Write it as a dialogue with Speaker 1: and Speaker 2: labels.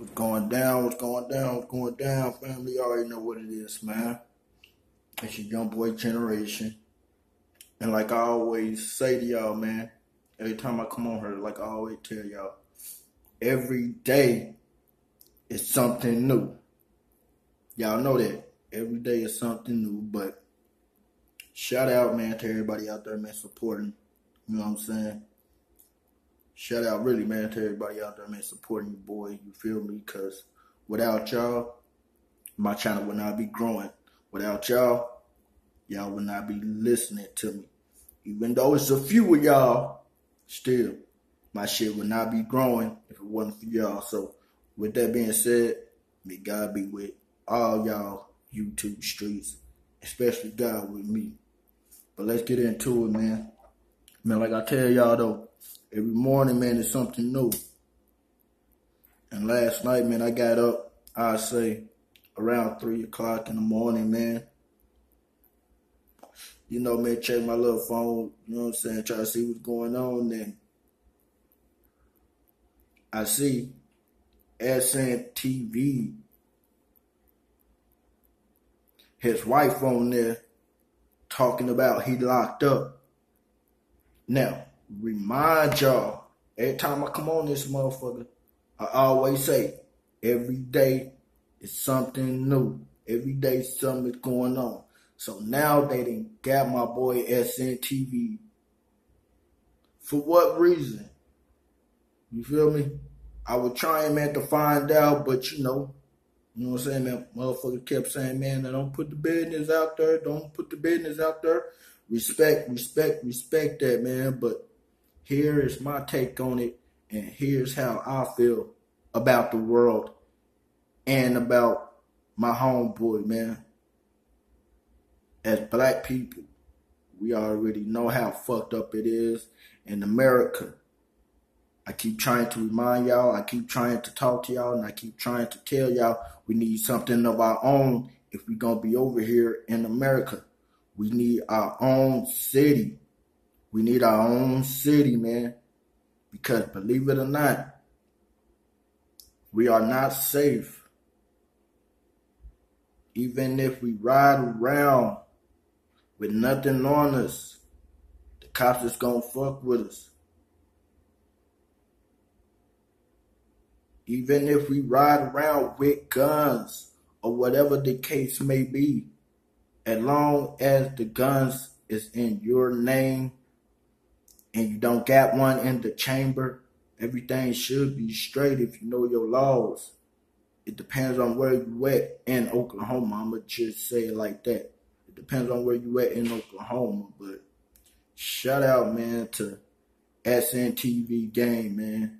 Speaker 1: What's going down? What's going down? What's going down? Family, you already know what it is, man. It's your young boy generation. And like I always say to y'all, man, every time I come on here, like I always tell y'all, every day is something new. Y'all know that. Every day is something new, but shout out, man, to everybody out there, man, supporting. You know what I'm saying? Shout out, really, man, to everybody out there, man, supporting you, boy. You feel me? Because without y'all, my channel would not be growing. Without y'all, y'all would not be listening to me. Even though it's a few of y'all, still, my shit would not be growing if it wasn't for y'all. So, with that being said, may God be with all y'all YouTube streets, especially God with me. But let's get into it, man. Man, like I tell y'all though, every morning, man, is something new. And last night, man, I got up, I say, around three o'clock in the morning, man. You know, man, check my little phone, you know what I'm saying, try to see what's going on. Then I see SN TV his wife on there talking about he locked up. Now, remind y'all, every time I come on this motherfucker, I always say, every day is something new. Every day something is going on. So now they didn't got my boy SNTV. For what reason? You feel me? I was trying, man, to find out, but you know, you know what I'm saying, man? Motherfucker kept saying, man, don't put the business out there. Don't put the business out there. Respect, respect, respect that, man. But here is my take on it, and here's how I feel about the world and about my homeboy, man. As black people, we already know how fucked up it is in America. I keep trying to remind y'all, I keep trying to talk to y'all, and I keep trying to tell y'all we need something of our own if we're to be over here in America. We need our own city. We need our own city, man. Because believe it or not, we are not safe. Even if we ride around with nothing on us, the cops is to fuck with us. even if we ride around with guns or whatever the case may be, as long as the guns is in your name and you don't got one in the chamber, everything should be straight if you know your laws. It depends on where you at in Oklahoma. I'ma just say it like that. It depends on where you at in Oklahoma. But shout out man to SNTV game, man.